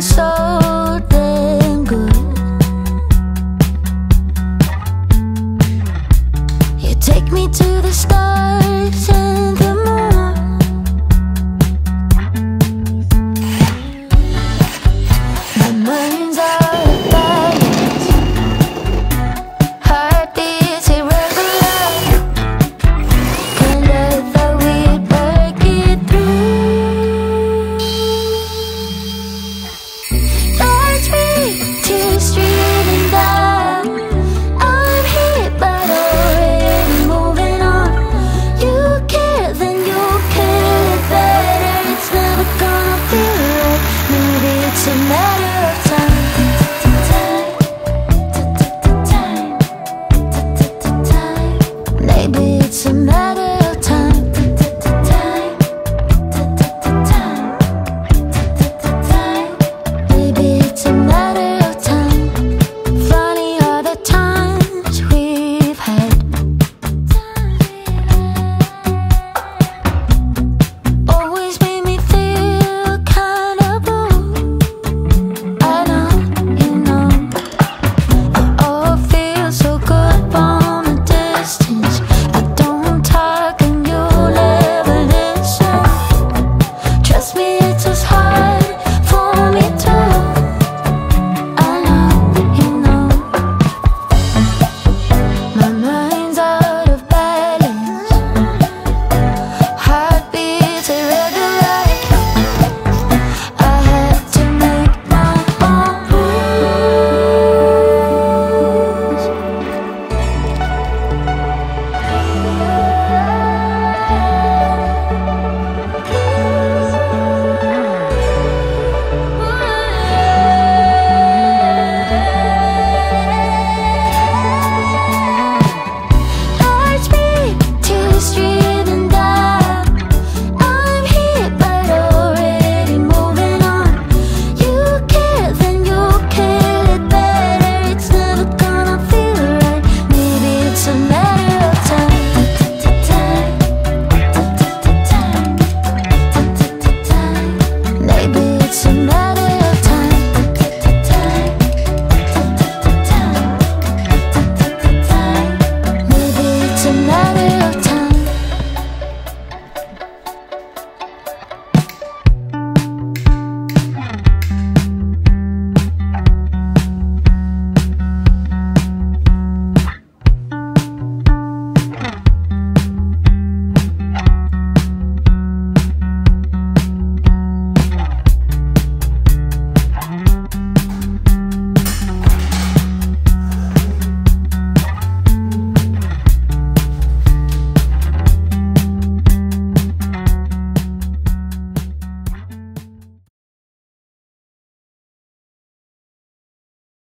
so